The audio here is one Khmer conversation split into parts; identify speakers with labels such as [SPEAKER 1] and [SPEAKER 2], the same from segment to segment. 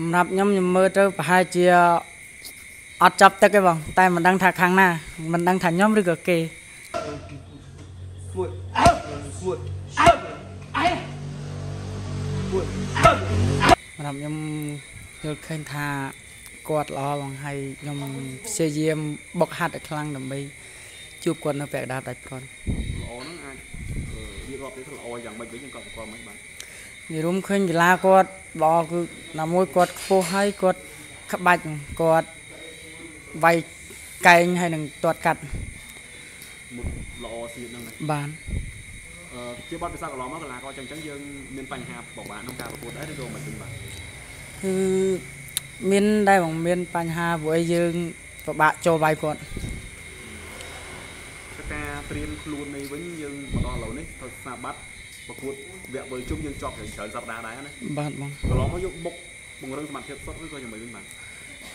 [SPEAKER 1] សម្រាប់ខ្ញុំខ្ញុំមើលទៅប្រហែលជាអត់ចាប់ទឹកទេបង តែមិនដឹងថាខាងណាមិនដឹងថាខ្ញុំឬក៏គេ
[SPEAKER 2] មួយមួយ
[SPEAKER 1] សម្រាប់ខ្ញុំយល់ឃើញថាគាត់ល្អបងហើយខ្ញុំព្យាយាមបុកហាត់ឲ្យខ្លាំងដើម្បីជួបគាត់នៅពាក់កណ្ដាលដាច់ប្រន់
[SPEAKER 3] ល្អហ្នឹងអាចរៀបរាប់ទៅល្អយ៉ាងម៉េចវិញយើងក៏ស្គាល់មិនបាន
[SPEAKER 1] និយាយរួមឃើញកីឡាគាត់ល្អគឺណាមួយគាត់ខ្ពស់ហើយគាត់ក្បាច់គាត់វាយកែងហើយនឹងទាត់កាត់
[SPEAKER 3] មុខល្អស្ងៀមហ្នឹងណា
[SPEAKER 1] បាន
[SPEAKER 3] អឺជាបទពិសោធន៍កន្លងមកកីឡាករចឹងចឹងយើងមានបញ្ហាបបាក់ក្នុងការប្រកួតដែរឬក៏មិនវិញបាទ
[SPEAKER 1] គឺមានដែរបងមានបញ្ហាព្រោះអីយើងពិបាកចូលវាយគាត់
[SPEAKER 3] ការត្រៀមខ្លួននេះវិញយើងមកដល់ឥឡូវនេះទៅស្នាប័ត្រ ប្រកួតវគ្គវិលជុំយើងជាប់ច្រើនសប្តាហ៍ដែរណា
[SPEAKER 1] បាទបង
[SPEAKER 3] កន្លងមកយកបុកបង្រឹងសមត្ថភាពសុទ្ធឬក៏យ៉ាងម៉េចវិញបាទ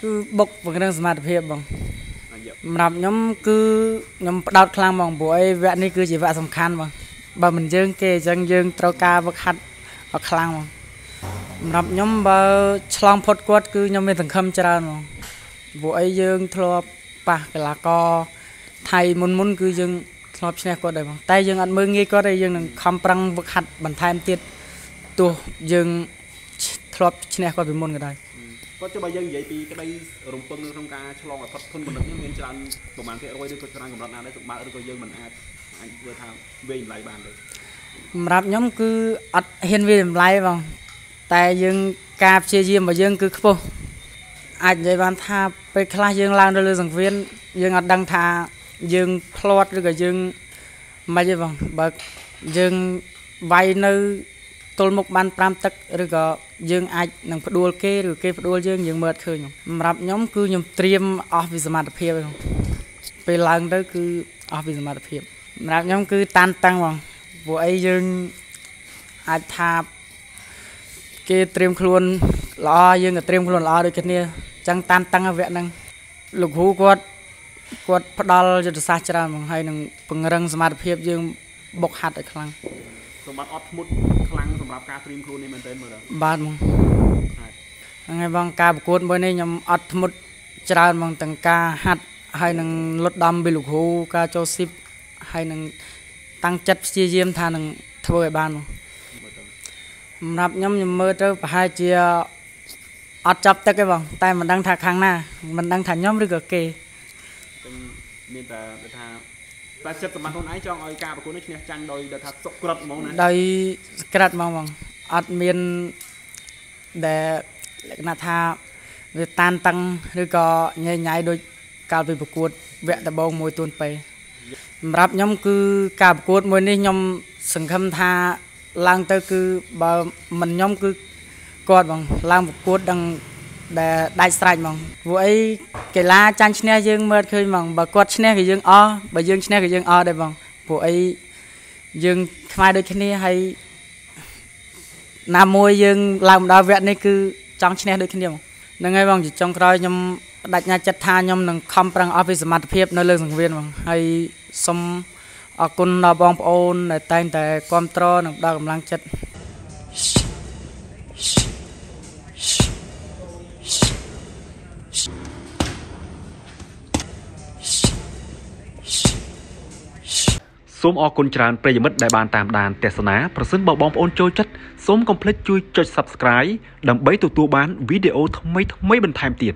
[SPEAKER 1] គឺបុកពង្រឹងសមត្ថភាពបង
[SPEAKER 3] អាយ
[SPEAKER 1] សម្រាប់ខ្ញុំគឺខ្ញុំផ្ដោតខ្លាំងបងព្រោះអីវគ្គនេះគឺជាវគ្គសំខាន់បងបើមិនយើងគេអញ្ចឹងយើងត្រូវការវឹកហាត់ឲ្យខ្លាំងបងសម្រាប់ខ្ញុំបើឆ្លងផុតគាត់គឺខ្ញុំមានសង្ឃឹមច្រើនបងព្រោះអីយើងធ្លាប់ប៉ះកីឡាករថៃមុនមុនគឺយើង ធ្លាប់ឈ្នះគាត់ដែរបងតែយើងអត់មើលងាយគាត់ទេយើងនឹងខំប្រឹងវឹកហាត់បន្ថែមទៀតទោះយើងធ្លាប់ឈ្នះគាត់ពីមុនក៏ដោយ
[SPEAKER 3] គាត់ចុះបើយើងនិយាយពីក្តីរំពឹងនៅក្នុងការឆ្លងឲ្យផុតធនបណ្ឌិតនេះមានច្រើនប្រហែលភាគរយឬក៏ច្រើនកម្រិតណាដែរសម្បើឬក៏យើងមិនអាចអាចធ្វើថាវេតម្លៃបានទេ
[SPEAKER 1] សម្រាប់ខ្ញុំគឺអត់ហ៊ានវាតម្លៃបងតែយើងការព្យាយាមរបស់យើងគឺខ្ពស់អាចនិយាយបានថាពេលខ្លះយើងឡើងទៅលើសង្វៀនយើងអត់ដឹងថា យើងផ្លាត់ឬក៏យើងមិនទេបងបើយើងវាយនៅទល់មុខបាន5ទឹកឬក៏យើងអាចនឹងផ្ដួលគេឬគេផ្ដួលយើងយើងមើលអត់ឃើញបងសម្រាប់ខ្ញុំគឺខ្ញុំត្រៀមអស់ពីសមត្ថភាពហើយបងពេលឡើងទៅគឺអស់ពីសមត្ថភាពសម្រាប់ខ្ញុំគឺតានតឹងបងព្រោះអីយើងអាចថាគេត្រៀមខ្លួនល្អយើងក៏ត្រៀមខ្លួនល្អដូចគ្នាអញ្ចឹងតានតឹងវគ្គហ្នឹងលោកគ្រូគាត់ គាត់ផ្ដល់យុទ្ធសាស្ត្រច្រើនហ្មងហើយនឹងពង្រឹងសមត្ថភាពយើងបុកហាត់ឲ្យខ្លាំង
[SPEAKER 3] សម្បត្តិអត់ធ្មត់ខ្លាំងសម្រាប់ការត្រៀមខ្លួននេះមែនទែនមើលទៅ
[SPEAKER 1] បាទហ្មង
[SPEAKER 3] ហើយ
[SPEAKER 1] ហ្នឹងហើយបងការប្រកួតមួយនេះខ្ញុំអត់ធ្មត់ច្រើនហ្មងទាំងការហាត់ហើយនឹងលុតដំពីលោកគ្រូការចូលស៊ីបហើយនឹងតាំងចិត្តព្យាយាមថានឹងធ្វើឲ្យបានហ្មង
[SPEAKER 3] មើលទៅ
[SPEAKER 1] សម្រាប់ខ្ញុំខ្ញុំមើលទៅប្រហែលជាអត់ចាប់ទឹកទេបង តែមិនដឹងថាខាងណាមិនដឹងថាខ្ញុំឬក៏គេ
[SPEAKER 3] ចឹង មានតែដូចថាតែចិត្តសម្បត្តិខ្លួនឯងចង់ឲ្យការប្រកួតនេះឈ្នះចាញ់ដោយដែលថាសុក្រិតហ្មងណា
[SPEAKER 1] ដោយក្រាត់ហ្មងបងអត់មានដែលលក្ខណៈថាវាតានតឹងឬក៏ញ៉ៃញ៉ៃដូចកាលពីប្រកួតវគ្គដំបូងមួយទួនពេសម្រាប់ខ្ញុំគឺការប្រកួតមួយនេះខ្ញុំសង្ឃឹមថាឡើងទៅគឺបើមិនខ្ញុំគឺគាត់បងឡើងប្រកួតដឹង ដែលដាច់ស្រេចហ្មងព្រោះអីកីឡាចាញ់ឈ្នះយើងមើលឃើញហ្មងបើគាត់ឈ្នះគឺយើងអស់បើយើងឈ្នះគឺយើងអស់ដែរបងព្រោះអីយើងខ្មែរដូចគ្នាហើយណាមួយយើងឡើងមកដល់វគ្គនេះគឺចង់ឈ្នះដូចគ្នាហ្មងហ្នឹងហើយបងជាចុងក្រោយខ្ញុំបដិញ្ញាចិត្តថាខ្ញុំនឹងខំប្រឹងអស់ពីសមត្ថភាពនៅលើសង្វៀនបងហើយសូមអរគុណដល់បងប្អូនដែលតែងតែគ្រប់គ្រងនិងផ្ដល់កម្លាំងចិត្ត
[SPEAKER 4] សូមអរគុណច្រើនប្រិយមិត្តដែលបានតាមដានទស្សនាប្រសិនបើបងប្អូនចូលចិត្តសូមកុំភ្លេចជួយចុច Subscribe ដើម្បីទទួលបានវីដេអូថ្មីៗបន្ថែមទៀត